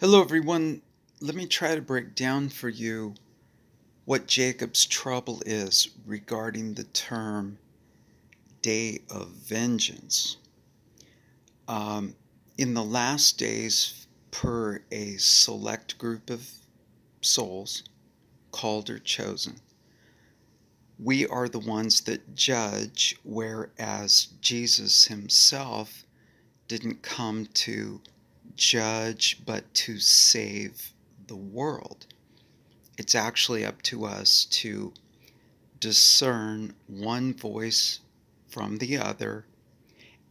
Hello, everyone. Let me try to break down for you what Jacob's trouble is regarding the term day of vengeance. Um, in the last days, per a select group of souls, called or chosen, we are the ones that judge, whereas Jesus himself didn't come to judge but to save the world. It's actually up to us to discern one voice from the other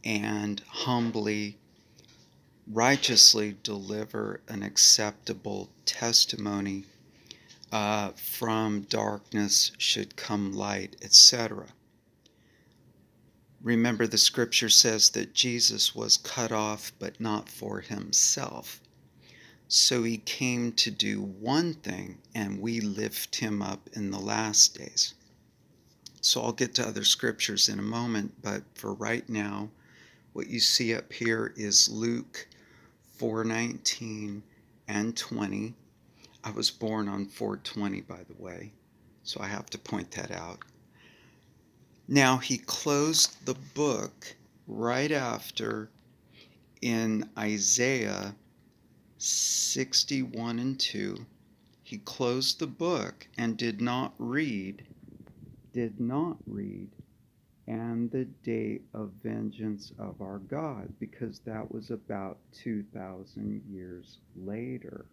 and humbly, righteously deliver an acceptable testimony uh, from darkness should come light, etc. Remember, the scripture says that Jesus was cut off, but not for himself. So he came to do one thing, and we lift him up in the last days. So I'll get to other scriptures in a moment, but for right now, what you see up here is Luke 4:19 and 20 I was born on 420, by the way, so I have to point that out. Now, he closed the book right after in Isaiah 61 and 2. He closed the book and did not read, did not read, and the day of vengeance of our God, because that was about 2,000 years later.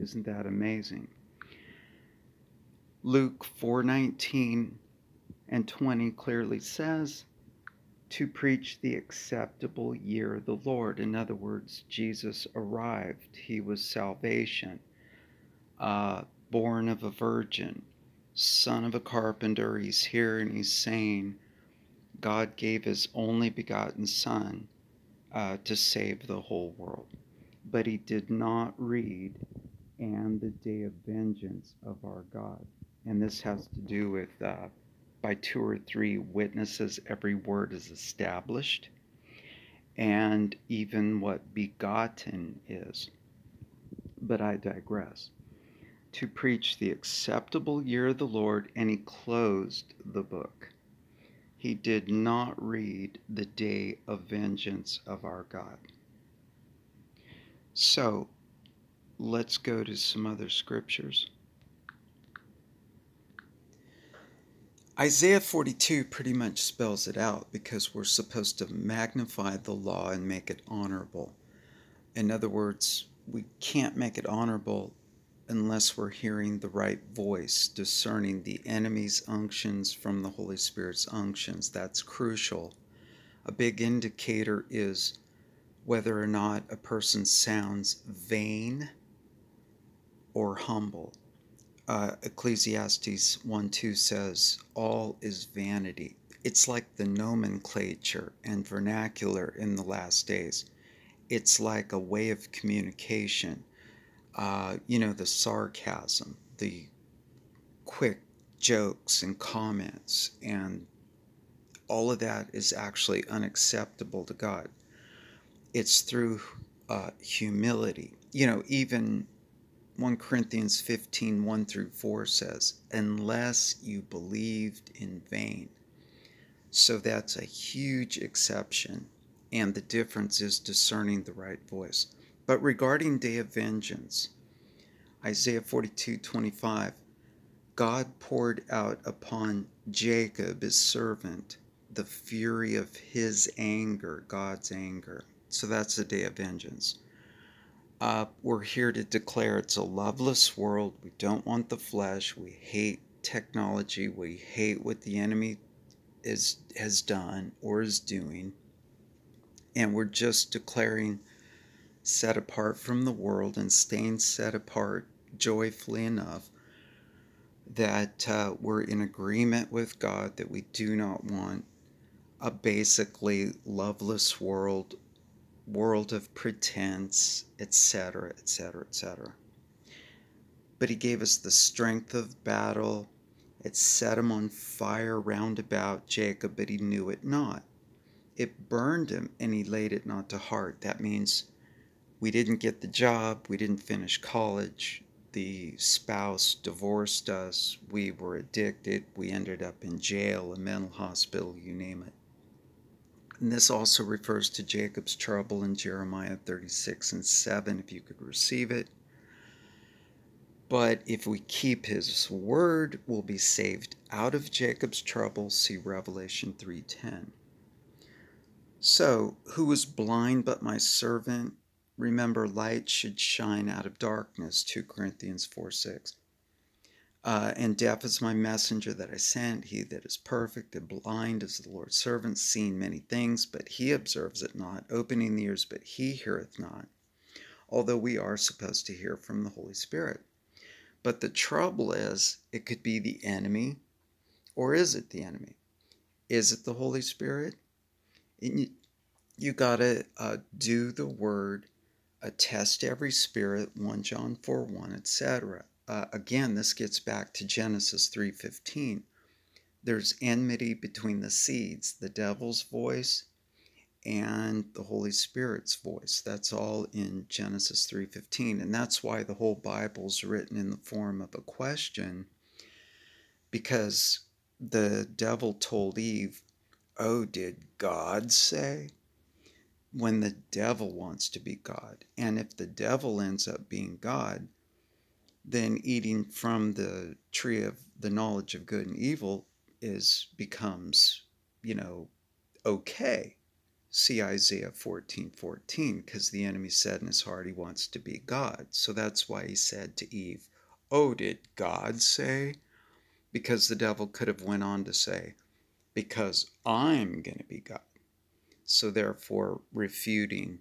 Isn't that amazing? Luke 4:19 and 20 clearly says to preach the acceptable year of the Lord. In other words, Jesus arrived. He was salvation, uh, born of a virgin, son of a carpenter. He's here and he's saying, God gave his only begotten Son uh, to save the whole world. But he did not read and the day of vengeance of our God. And this has to do with uh, by two or three witnesses, every word is established, and even what begotten is. But I digress. To preach the acceptable year of the Lord, and he closed the book. He did not read the day of vengeance of our God. So, let's go to some other scriptures. Isaiah 42 pretty much spells it out because we're supposed to magnify the law and make it honorable. In other words, we can't make it honorable unless we're hearing the right voice, discerning the enemy's unctions from the Holy Spirit's unctions. That's crucial. A big indicator is whether or not a person sounds vain or humble. Uh, Ecclesiastes 1 2 says, All is vanity. It's like the nomenclature and vernacular in the last days. It's like a way of communication. Uh, you know, the sarcasm, the quick jokes and comments, and all of that is actually unacceptable to God. It's through uh, humility. You know, even 1 Corinthians 15 1 through 4 says, unless you believed in vain. So that's a huge exception, and the difference is discerning the right voice. But regarding day of vengeance, Isaiah 42 25, God poured out upon Jacob, his servant, the fury of his anger, God's anger. So that's the day of vengeance. We're here to declare it's a loveless world. We don't want the flesh. We hate technology. We hate what the enemy is has done or is doing. And we're just declaring set apart from the world and staying set apart joyfully enough that uh, we're in agreement with God that we do not want a basically loveless world world of pretense, etc., etc., etc. But he gave us the strength of battle. It set him on fire round about Jacob, but he knew it not. It burned him, and he laid it not to heart. That means we didn't get the job, we didn't finish college, the spouse divorced us, we were addicted, we ended up in jail, a mental hospital, you name it. And this also refers to Jacob's trouble in Jeremiah 36 and 7, if you could receive it. But if we keep his word, we'll be saved out of Jacob's trouble. See Revelation 3:10. So, who was blind but my servant? Remember, light should shine out of darkness. 2 Corinthians 4 6. Uh, and deaf is my messenger that I sent. He that is perfect and blind is the Lord's servant, seeing many things, but he observes it not, opening the ears, but he heareth not. Although we are supposed to hear from the Holy Spirit. But the trouble is, it could be the enemy, or is it the enemy? Is it the Holy Spirit? You, you got to uh, do the word, attest every spirit, 1 John 4 1, etc uh, again, this gets back to Genesis 3:15. There's enmity between the seeds, the devil's voice and the Holy Spirit's voice. That's all in Genesis 3:15, and that's why the whole Bible's written in the form of a question because the devil told Eve, "Oh, did God say?" When the devil wants to be God, and if the devil ends up being God, then eating from the tree of the knowledge of good and evil is becomes, you know, okay. See Isaiah 14 14, because the enemy said in his heart he wants to be God. So that's why he said to Eve, Oh, did God say? Because the devil could have went on to say, Because I'm going to be God. So therefore refuting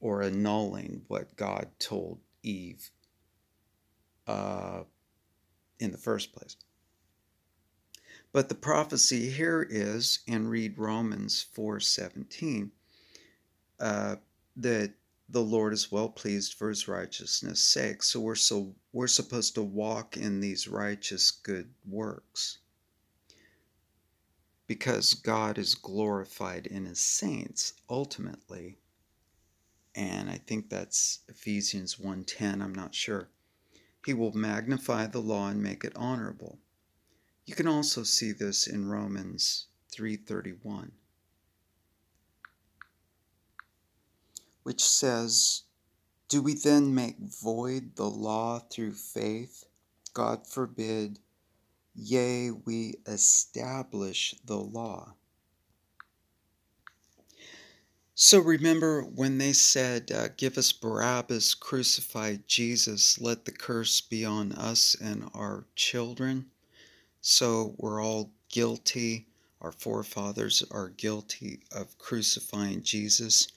or annulling what God told Eve uh, in the first place. But the prophecy here is, and read Romans 4:17, uh, that the Lord is well pleased for His righteousness' sake. So we're so we're supposed to walk in these righteous good works because God is glorified in His saints ultimately. And I think that's Ephesians 1:10. I'm not sure. He will magnify the law and make it honorable. You can also see this in Romans 3:31, which says, "Do we then make void the law through faith? God forbid. Yea, we establish the law." So remember when they said, uh, Give us Barabbas, crucify Jesus, let the curse be on us and our children. So we're all guilty. Our forefathers are guilty of crucifying Jesus.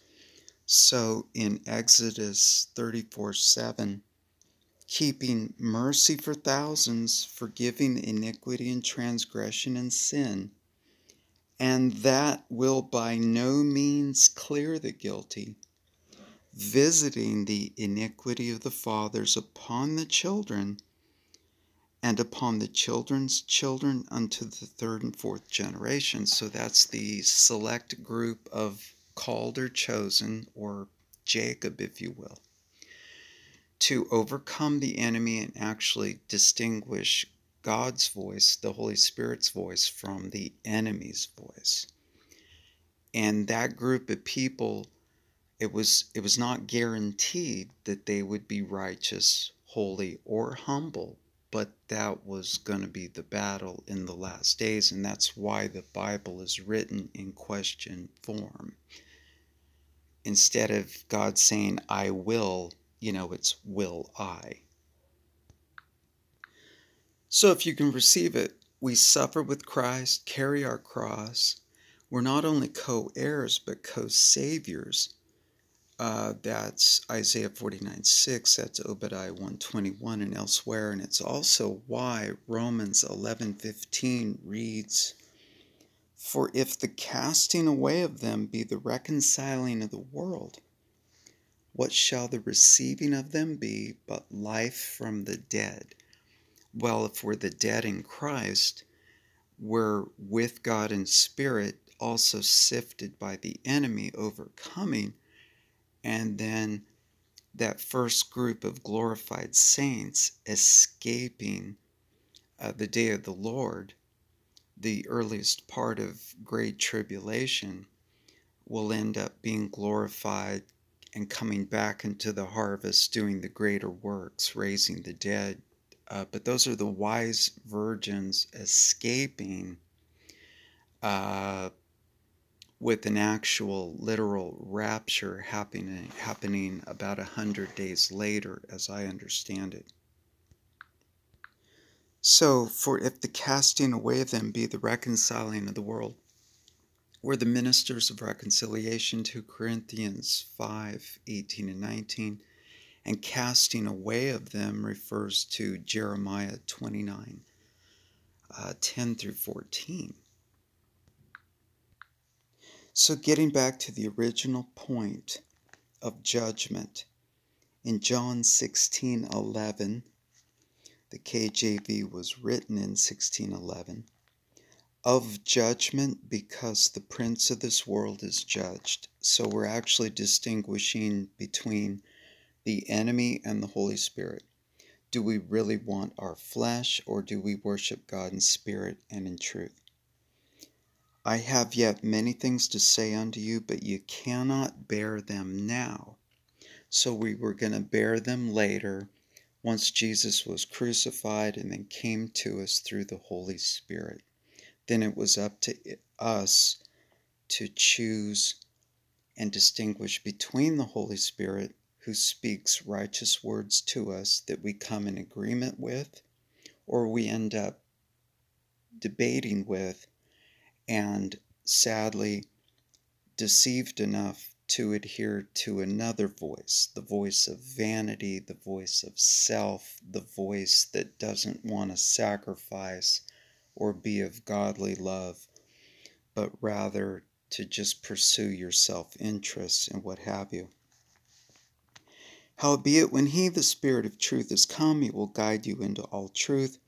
So in Exodus 34 7, keeping mercy for thousands, forgiving iniquity and transgression and sin and that will by no means clear the guilty, visiting the iniquity of the fathers upon the children and upon the children's children unto the third and fourth generation. So that's the select group of called or chosen, or Jacob, if you will, to overcome the enemy and actually distinguish God's voice, the Holy Spirit's voice, from the enemy's voice. And that group of people, it was it was not guaranteed that they would be righteous, holy, or humble, but that was going to be the battle in the last days, and that's why the Bible is written in question form. Instead of God saying, I will, you know, it's will I. So if you can receive it, we suffer with Christ, carry our cross. We're not only co heirs, but co saviors. Uh, that's Isaiah 49 6, that's Obadiah 121 and elsewhere. And it's also why Romans 11 15 reads, For if the casting away of them be the reconciling of the world, what shall the receiving of them be but life from the dead? Well, if we're the dead in Christ, we're with God in spirit, also sifted by the enemy, overcoming, and then that first group of glorified saints escaping uh, the day of the Lord, the earliest part of Great Tribulation, will end up being glorified and coming back into the harvest, doing the greater works, raising the dead. Uh, but those are the wise virgins escaping uh, with an actual literal rapture happening happening about a hundred days later, as I understand it. So, for if the casting away of them be the reconciling of the world, we're the ministers of reconciliation to Corinthians 5 18 and 19, and casting away of them refers to Jeremiah 29 uh, 10 through 14. So, getting back to the original point of judgment, in John 16 11, the KJV was written in 1611 of judgment because the prince of this world is judged. So we're actually distinguishing between the enemy and the Holy Spirit. Do we really want our flesh or do we worship God in spirit and in truth? I have yet many things to say unto you, but you cannot bear them now. So we were going to bear them later once Jesus was crucified and then came to us through the Holy Spirit. Then it was up to us to choose and distinguish between the Holy Spirit, who speaks righteous words to us that we come in agreement with, or we end up debating with and sadly deceived enough to adhere to another voice the voice of vanity, the voice of self, the voice that doesn't want to sacrifice or be of godly love, but rather to just pursue your self interests and what have you. Howbeit, when he, the Spirit of truth, is come, he will guide you into all truth.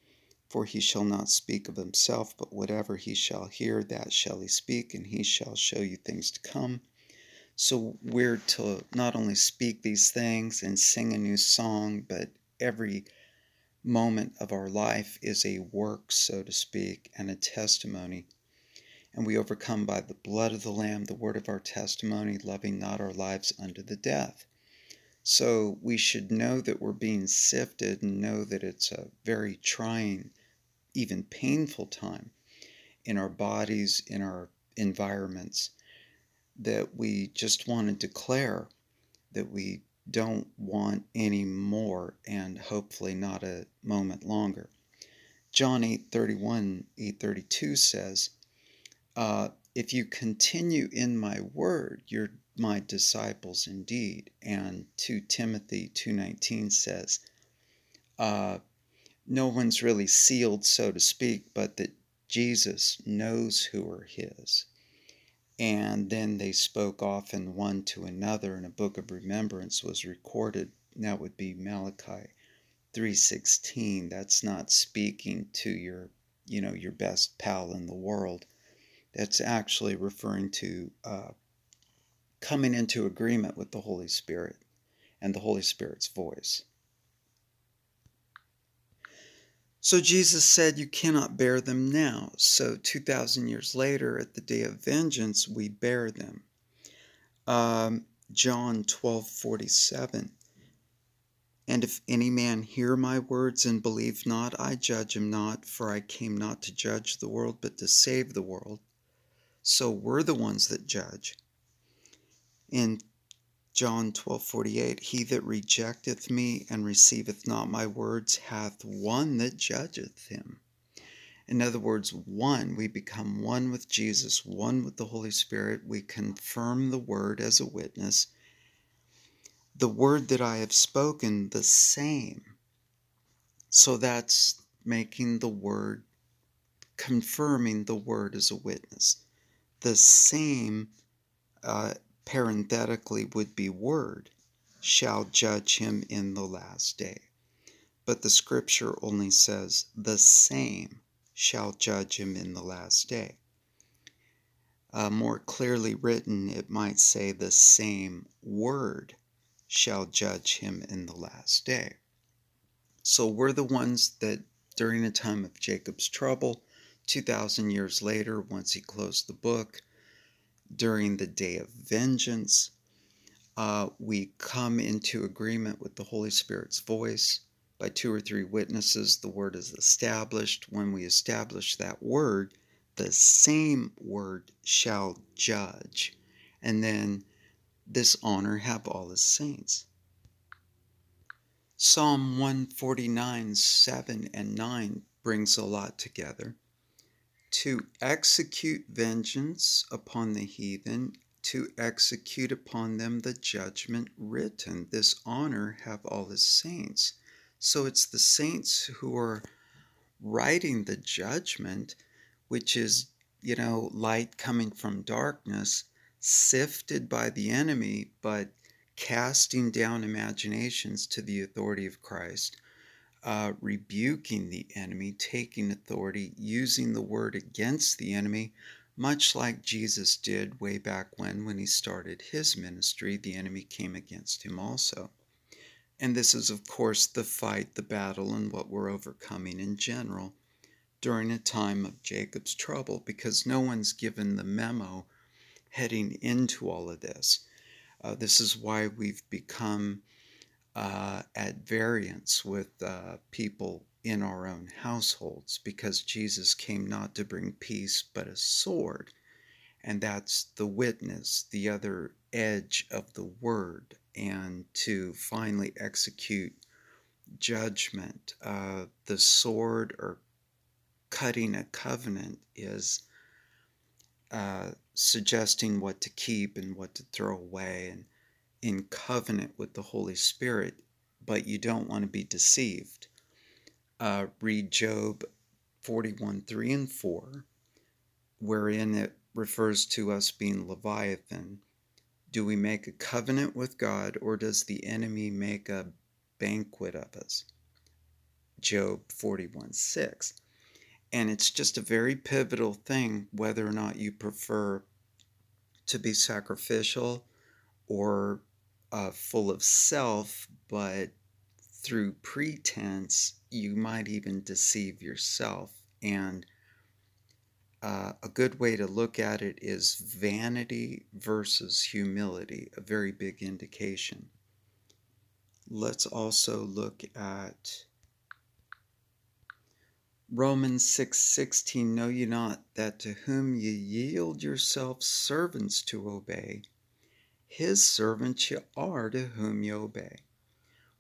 For he shall not speak of himself, but whatever he shall hear, that shall he speak, and he shall show you things to come. So we're to not only speak these things and sing a new song, but every moment of our life is a work, so to speak, and a testimony. And we overcome by the blood of the Lamb, the word of our testimony, loving not our lives unto the death. So we should know that we're being sifted and know that it's a very trying even painful time in our bodies, in our environments, that we just want to declare that we don't want any more and hopefully not a moment longer. John 8:31, 8:32 says, uh, "If you continue in my word, you're my disciples indeed." And 2 Timothy 2:19 says, uh, no one's really sealed, so to speak, but that Jesus knows who are his. And then they spoke often one to another, and a book of remembrance was recorded. That would be Malachi 3:16. That's not speaking to your, you know, your best pal in the world. That's actually referring to uh, coming into agreement with the Holy Spirit and the Holy Spirit's voice. So Jesus said, You cannot bear them now. So 2,000 years later, at the day of vengeance, we bear them. Um, John 12 47. And if any man hear my words and believe not, I judge him not, for I came not to judge the world, but to save the world. So we're the ones that judge. In John 12:48 He that rejecteth me and receiveth not my words hath one that judgeth him. In other words, one, we become one with Jesus, one with the Holy Spirit. We confirm the word as a witness. The word that I have spoken, the same. So that's making the word, confirming the word as a witness. The same uh, parenthetically would be word, shall judge him in the last day. But the scripture only says, the same shall judge him in the last day. Uh, more clearly written, it might say, the same word shall judge him in the last day. So we're the ones that during the time of Jacob's trouble, 2,000 years later, once he closed the book, during the day of vengeance, uh, we come into agreement with the Holy Spirit's voice. By two or three witnesses, the word is established. When we establish that word, the same word shall judge. And then this honor have all his saints. Psalm 149, 7 and 9 brings a lot together. To execute vengeance upon the heathen, to execute upon them the judgment written. This honor have all his saints. So it's the saints who are writing the judgment, which is, you know, light coming from darkness, sifted by the enemy, but casting down imaginations to the authority of Christ, uh, rebuking the enemy, taking authority, using the word against the enemy, much like Jesus did way back when, when he started his ministry, the enemy came against him also. And this is, of course, the fight, the battle, and what we're overcoming in general during a time of Jacob's trouble, because no one's given the memo heading into all of this. Uh, this is why we've become uh, at variance with uh, people in our own households, because Jesus came not to bring peace but a sword. And that's the witness, the other edge of the word, and to finally execute judgment. Uh, the sword or cutting a covenant is uh, suggesting what to keep and what to throw away and in covenant with the Holy Spirit, but you don't want to be deceived. Uh, read Job 41 3 and 4, wherein it refers to us being Leviathan. Do we make a covenant with God or does the enemy make a banquet of us? Job 41 6. And it's just a very pivotal thing whether or not you prefer to be sacrificial or uh, full of self, but through pretense, you might even deceive yourself. And uh, a good way to look at it is vanity versus humility, a very big indication. Let's also look at Romans 6:16 Know ye not that to whom ye yield yourselves servants to obey, his servants you are to whom you obey,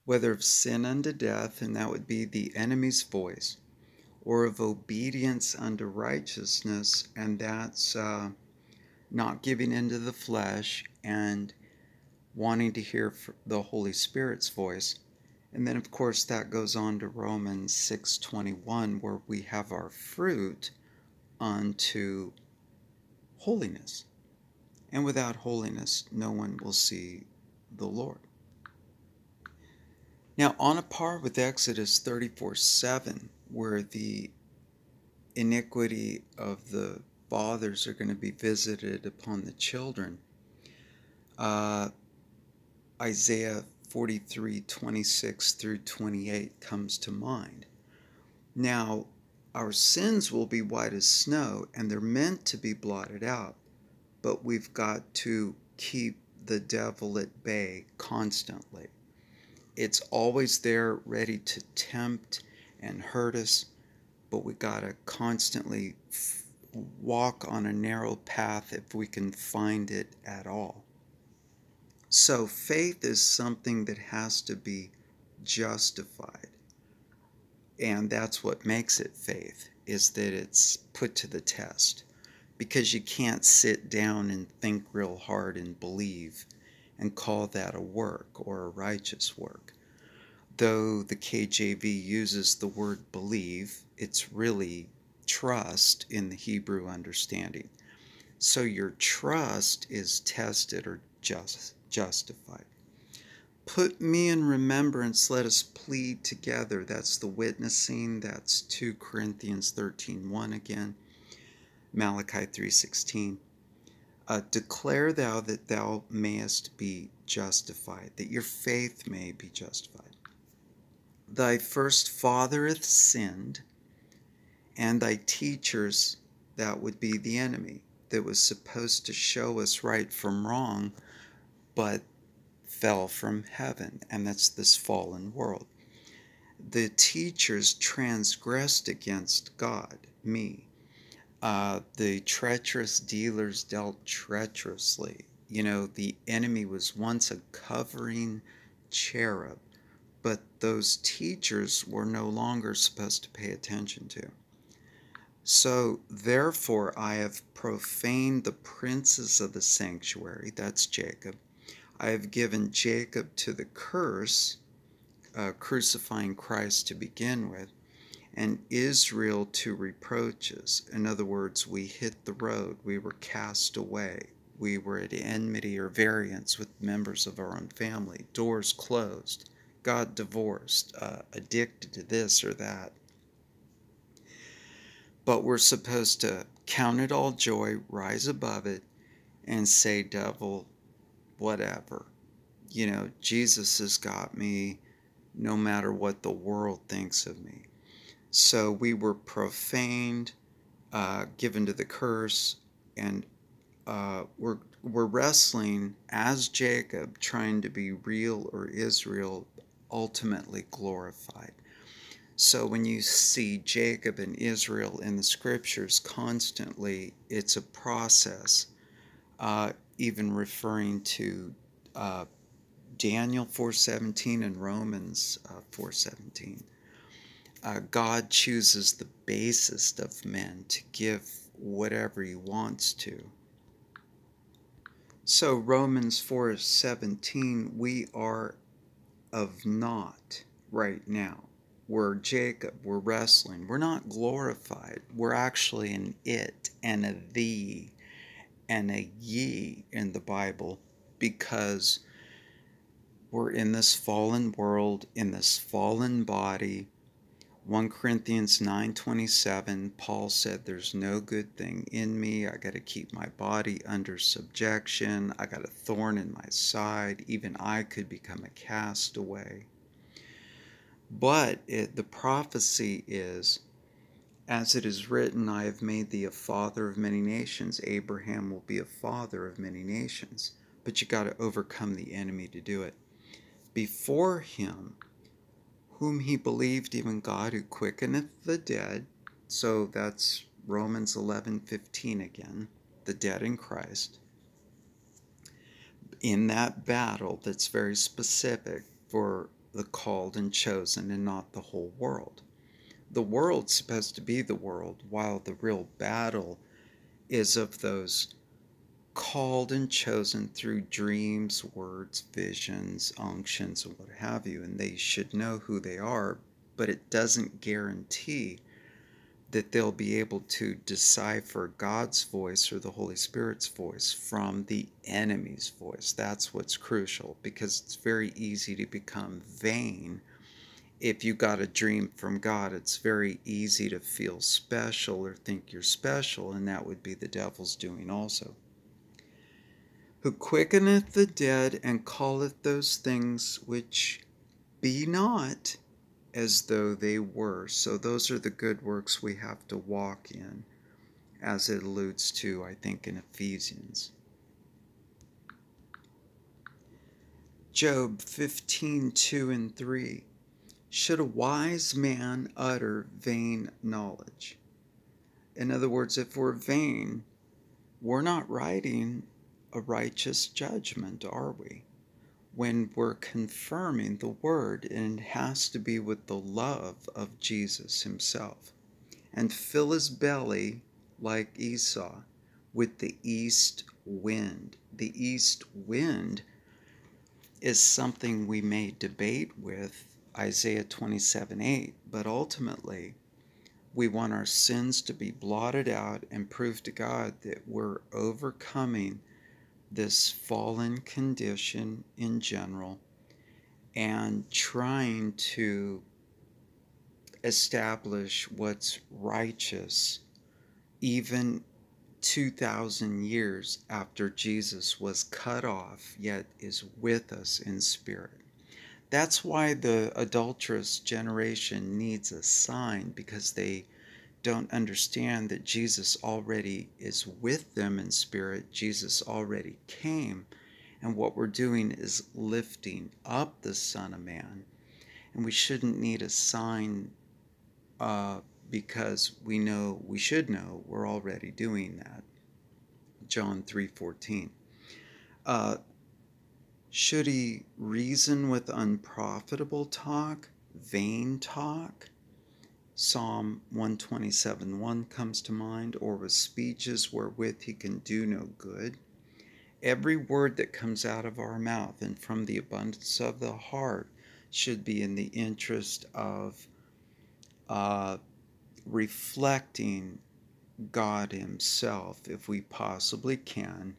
whether of sin unto death, and that would be the enemy's voice, or of obedience unto righteousness, and that's uh, not giving into the flesh and wanting to hear the Holy Spirit's voice and then of course that goes on to Romans 6:21 where we have our fruit unto holiness. And without holiness no one will see the Lord. Now on a par with Exodus 34 7, where the iniquity of the fathers are going to be visited upon the children. Uh, Isaiah 43 26 through 28 comes to mind. Now, our sins will be white as snow, and they're meant to be blotted out, but we've got to keep the devil at bay constantly. It's always there ready to tempt and hurt us, but we got to constantly walk on a narrow path if we can find it at all. So faith is something that has to be justified. And that's what makes it faith, is that it's put to the test. Because you can't sit down and think real hard and believe and call that a work or a righteous work. Though the KJV uses the word believe, it's really trust in the Hebrew understanding. So your trust is tested or just justified. Put me in remembrance, let us plead together. That's the witnessing. That's 2 Corinthians 13 1 again. Malachi 3.16. Uh, declare thou that thou mayest be justified, that your faith may be justified. Thy first father hath sinned, and thy teachers, that would be the enemy, that was supposed to show us right from wrong, but fell from heaven, and that's this fallen world. The teachers transgressed against God, me. Uh, the treacherous dealers dealt treacherously. You know, the enemy was once a covering cherub, but those teachers were no longer supposed to pay attention to. So, therefore, I have profaned the princes of the sanctuary, that's Jacob. I have given Jacob to the curse, uh, crucifying Christ to begin with, and Israel to reproaches. In other words, we hit the road, we were cast away, we were at enmity or variance with members of our own family, doors closed, God divorced, uh, addicted to this or that but we're supposed to count it all joy, rise above it, and say, Devil, whatever. You know, Jesus has got me no matter what the world thinks of me. So we were profaned, uh, given to the curse, and uh, we're, we're wrestling as Jacob, trying to be real or Israel, ultimately glorified. So when you see Jacob and Israel in the scriptures constantly, it's a process, uh, even referring to uh, Daniel 4:17 and Romans uh, 4:17. Uh, God chooses the basest of men to give whatever he wants to. So Romans 4:17, we are of naught right now we're Jacob, we're wrestling. We're not glorified. We're actually an it and a thee and a ye in the Bible because we're in this fallen world, in this fallen body. 1 Corinthians 9:27 Paul said there's no good thing in me. I got to keep my body under subjection. I got a thorn in my side. Even I could become a castaway. But it, the prophecy is, as it is written, I have made thee a father of many nations. Abraham will be a father of many nations. But you got to overcome the enemy to do it. Before him, whom he believed, even God who quickeneth the dead. So that's Romans 11 15 again, the dead in Christ. In that battle that's very specific for the called and chosen and not the whole world. The world's supposed to be the world, while the real battle is of those called and chosen through dreams, words, visions, unctions, and what have you. And they should know who they are, but it doesn't guarantee that they'll be able to decipher God's voice or the Holy Spirit's voice from the enemy's voice. That's what's crucial because it's very easy to become vain. If you got a dream from God, it's very easy to feel special or think you're special, and that would be the devil's doing also. Who quickeneth the dead and calleth those things which be not as though they were. So those are the good works we have to walk in, as it alludes to, I think, in Ephesians. Job 15 2 and 3. Should a wise man utter vain knowledge? In other words, if we're vain, we're not writing a righteous judgment, are we? when we're confirming the word, and it has to be with the love of Jesus himself. And fill his belly, like Esau, with the east wind. The east wind is something we may debate with Isaiah 27 8, but ultimately, we want our sins to be blotted out and prove to God that we're overcoming this fallen condition in general and trying to establish what's righteous even 2,000 years after Jesus was cut off, yet is with us in spirit. That's why the adulterous generation needs a sign because they don't understand that Jesus already is with them in spirit. Jesus already came. And what we're doing is lifting up the Son of Man. And we shouldn't need a sign uh, because we know, we should know, we're already doing that. John 3.14. Uh, should he reason with unprofitable talk, vain talk? Psalm 127 1 comes to mind, or with speeches wherewith he can do no good. Every word that comes out of our mouth and from the abundance of the heart should be in the interest of uh, reflecting God Himself, if we possibly can,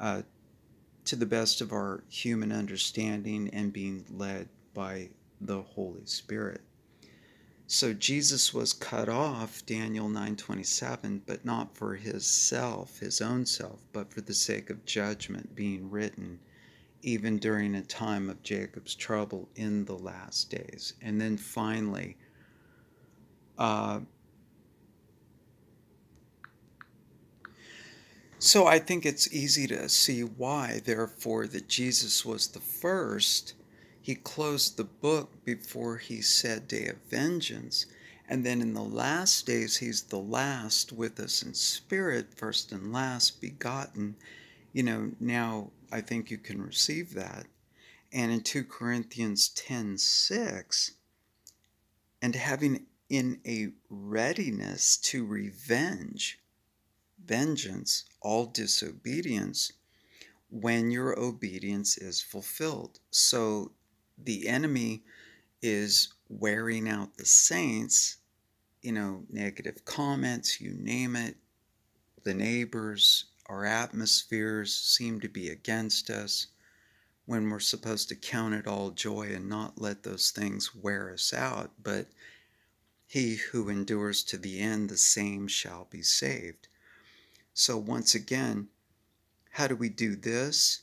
uh, to the best of our human understanding and being led by the Holy Spirit. So Jesus was cut off, Daniel 9:27, but not for his self, his own self, but for the sake of judgment being written even during a time of Jacob's trouble in the last days. And then finally, uh, so I think it's easy to see why, therefore, that Jesus was the first he closed the book before he said day of vengeance. And then in the last days, he's the last with us in spirit, first and last, begotten. You know, now I think you can receive that. And in 2 Corinthians 10 6, and having in a readiness to revenge, vengeance, all disobedience, when your obedience is fulfilled. So the enemy is wearing out the saints, you know, negative comments, you name it, the neighbors, our atmospheres seem to be against us when we're supposed to count it all joy and not let those things wear us out. But he who endures to the end, the same shall be saved. So, once again, how do we do this?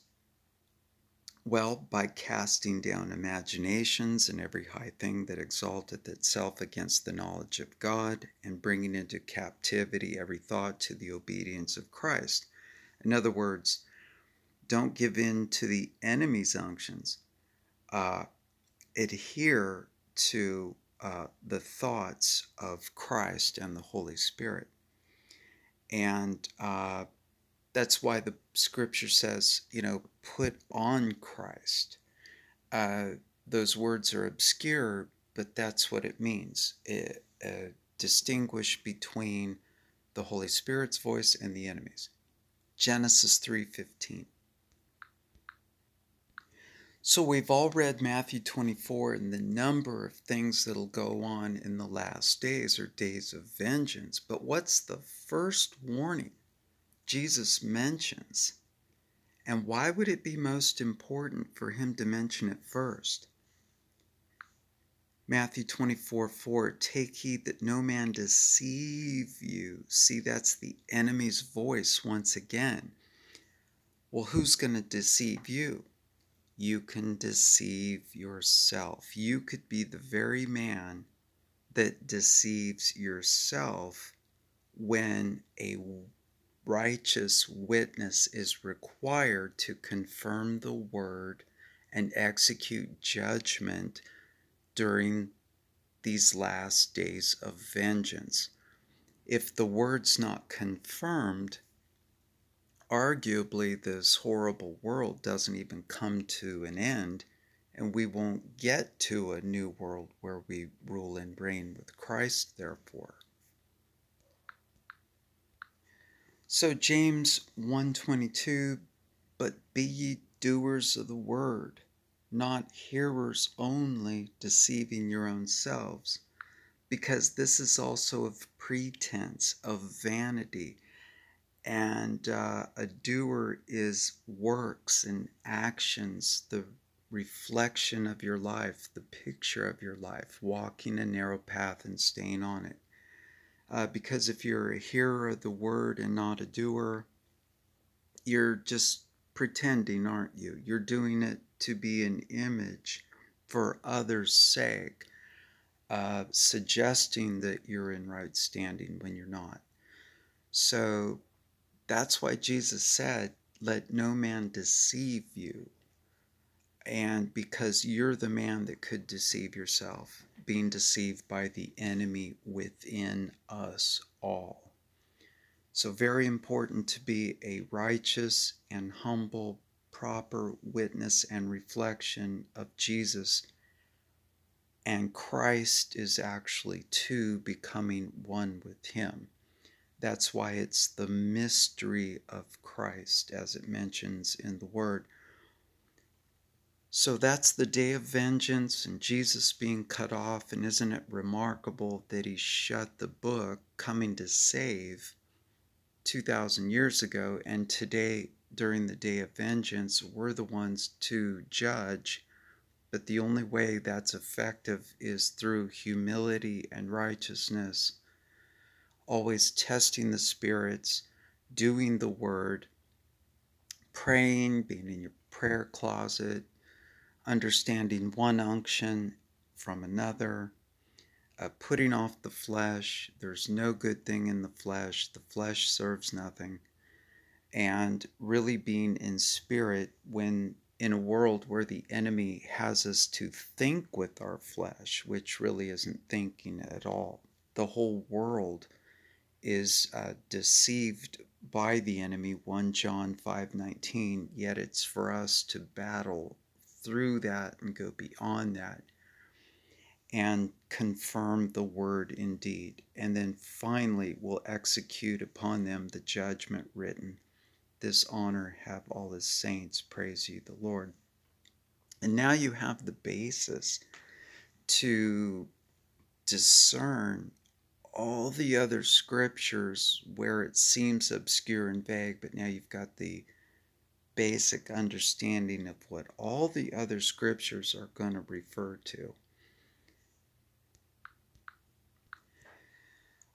Well, by casting down imaginations and every high thing that exalteth itself against the knowledge of God, and bringing into captivity every thought to the obedience of Christ. In other words, don't give in to the enemy's unctions. Uh, adhere to uh, the thoughts of Christ and the Holy Spirit. And uh, that's why the scripture says, you know, put on Christ. Uh, those words are obscure, but that's what it means. It, uh, distinguish between the Holy Spirit's voice and the enemy's. Genesis 3:15. So we've all read Matthew 24 and the number of things that'll go on in the last days or days of vengeance. But what's the first warning? Jesus mentions. And why would it be most important for him to mention it first? Matthew 24 4 Take heed that no man deceive you. See, that's the enemy's voice once again. Well, who's going to deceive you? You can deceive yourself. You could be the very man that deceives yourself when a righteous witness is required to confirm the word and execute judgment during these last days of vengeance. If the word's not confirmed, arguably this horrible world doesn't even come to an end, and we won't get to a new world where we rule and reign with Christ, therefore. So James 122 but be ye doers of the word not hearers only deceiving your own selves because this is also of pretense of vanity and uh, a doer is works and actions the reflection of your life the picture of your life walking a narrow path and staying on it Uh, because if you're a hearer of the word and not a doer, you're just pretending, aren't you? You're doing it to be an image for others' sake, uh, suggesting that you're in right standing when you're not. So that's why Jesus said, Let no man deceive you. And because you're the man that could deceive yourself, being deceived by the enemy within us all. So, very important to be a righteous and humble, proper witness and reflection of Jesus. And Christ is actually two becoming one with Him. That's why it's the mystery of Christ, as it mentions in the Word. So that's the day of vengeance and Jesus being cut off. And isn't it remarkable that he shut the book coming to save 2,000 years ago? And today, during the day of vengeance, we're the ones to judge. But the only way that's effective is through humility and righteousness, always testing the spirits, doing the word, praying, being in your prayer closet understanding one unction from another, uh, putting off the flesh. There's no good thing in the flesh, the flesh serves nothing. And really being in spirit when in a world where the enemy has us to think with our flesh, which really isn't thinking at all. The whole world is uh, deceived by the enemy 1 john 5.19 yet it's for us to battle through that and go beyond that and confirm the word indeed. And then finally will execute upon them the judgment written. This honor have all his saints. Praise you, the Lord. And now you have the basis to discern all the other scriptures where it seems obscure and vague, but now you've got the basic understanding of what all the other scriptures are going to refer to.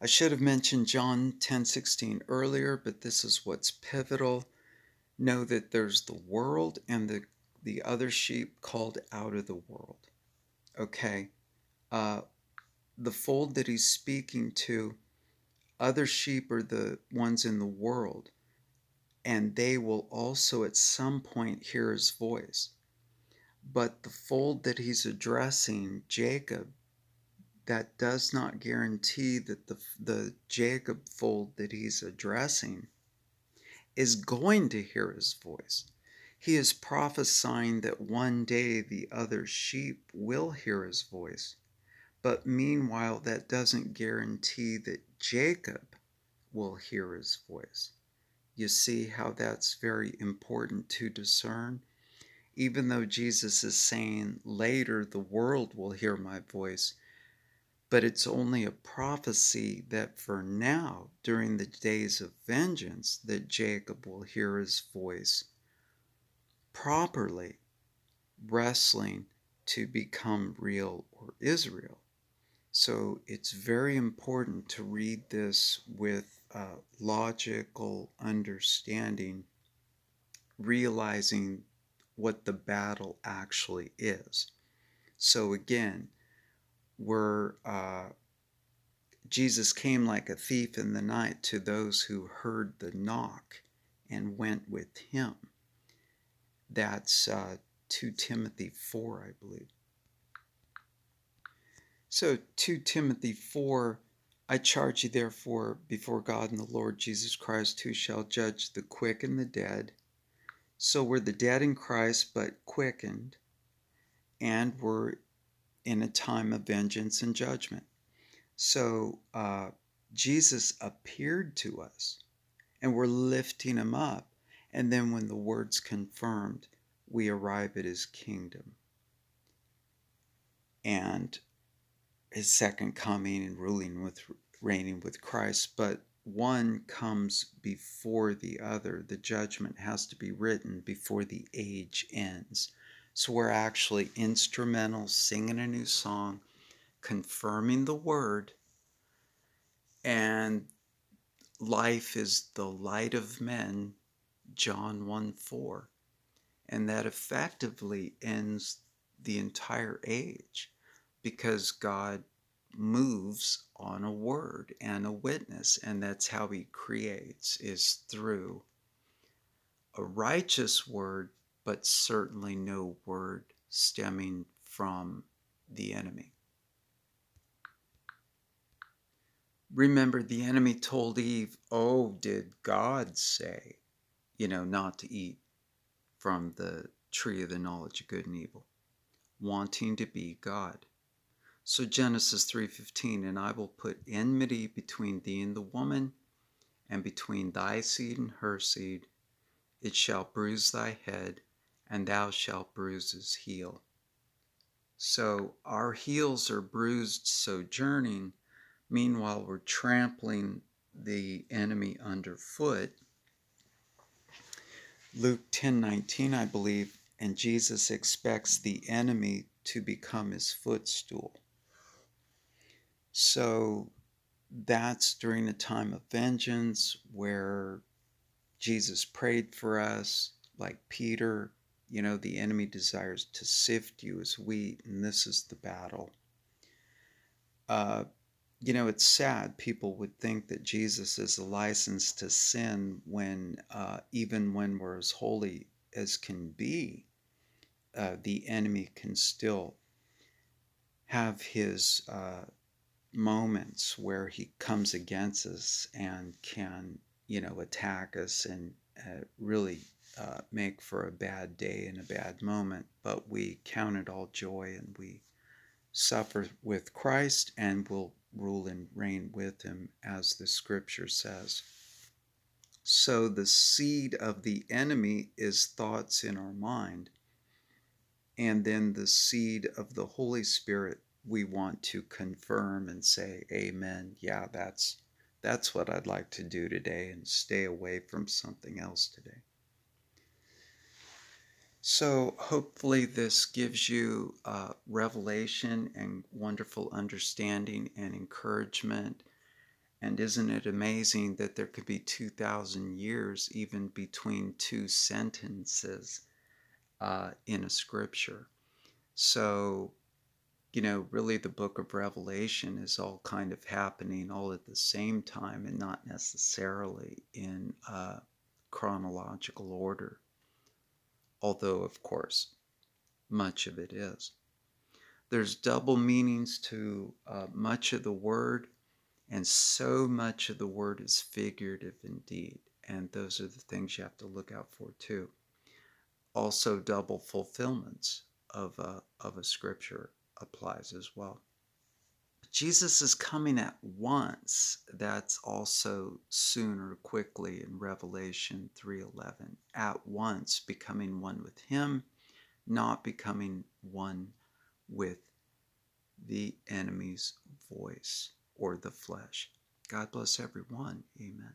I should have mentioned John 10:16 earlier, but this is what's pivotal. Know that there's the world and the the other sheep called out of the world. Okay, uh, the fold that he's speaking to, other sheep are the ones in the world and they will also at some point hear his voice. But the fold that he's addressing, Jacob, that does not guarantee that the, the Jacob fold that he's addressing is going to hear his voice. He is prophesying that one day the other sheep will hear his voice. But meanwhile, that doesn't guarantee that Jacob will hear his voice. You see how that's very important to discern? Even though Jesus is saying later the world will hear my voice, but it's only a prophecy that for now, during the days of vengeance, that Jacob will hear his voice properly, wrestling to become real or Israel. So it's very important to read this with uh, logical understanding, realizing what the battle actually is. So again, where uh, Jesus came like a thief in the night to those who heard the knock and went with him. That's uh, 2 Timothy 4, I believe. So 2 Timothy 4 I charge you therefore before God and the Lord Jesus Christ, who shall judge the quick and the dead. So we're the dead in Christ, but quickened, and we're in a time of vengeance and judgment. So uh, Jesus appeared to us, and we're lifting him up. And then when the word's confirmed, we arrive at his kingdom. And his second coming and ruling with reigning with Christ, but one comes before the other. The judgment has to be written before the age ends. So we're actually instrumental, singing a new song, confirming the word, And life is the light of men, John 1 4. And that effectively ends the entire age because God moves on a word and a witness and that's how he creates is through a righteous word but certainly no word stemming from the enemy. Remember the enemy told eve oh did god say you know not to eat from the tree of the knowledge of good and evil wanting to be god so Genesis 3:15 and I will put enmity between thee and the woman and between thy seed and her seed it shall bruise thy head and thou shalt bruise his heel. So our heels are bruised sojourning meanwhile we're trampling the enemy underfoot. Luke 10:19 I believe and Jesus expects the enemy to become his footstool. So that's during a time of vengeance where Jesus prayed for us, like Peter. You know, the enemy desires to sift you as wheat, and this is the battle. Uh, you know, it's sad people would think that Jesus is a license to sin when, uh, even when we're as holy as can be, uh, the enemy can still have his uh, moments where he comes against us and can, you know, attack us and uh, really uh, make for a bad day and a bad moment. But we count it all joy and we suffer with Christ and will rule and reign with him, as the scripture says. So the seed of the enemy is thoughts in our mind. And then the seed of the Holy Spirit we want to confirm and say amen. Yeah that's that's what i'd like to do today and stay away from something else today. So hopefully this gives you uh, revelation and wonderful understanding and encouragement. And isn't it amazing that there could be 2,000 years even between two sentences uh, in a scripture? So you know, really the book of Revelation is all kind of happening all at the same time and not necessarily in chronological order. Although, of course, much of it is. There's double meanings to uh, much of the word, and so much of the word is figurative indeed. And those are the things you have to look out for too. Also, double fulfillments of a, of a scripture applies as well. Jesus is coming at once. That's also soon or quickly in Revelation 3:11. At once becoming one with him, not becoming one with the enemy's voice or the flesh. God bless everyone. Amen.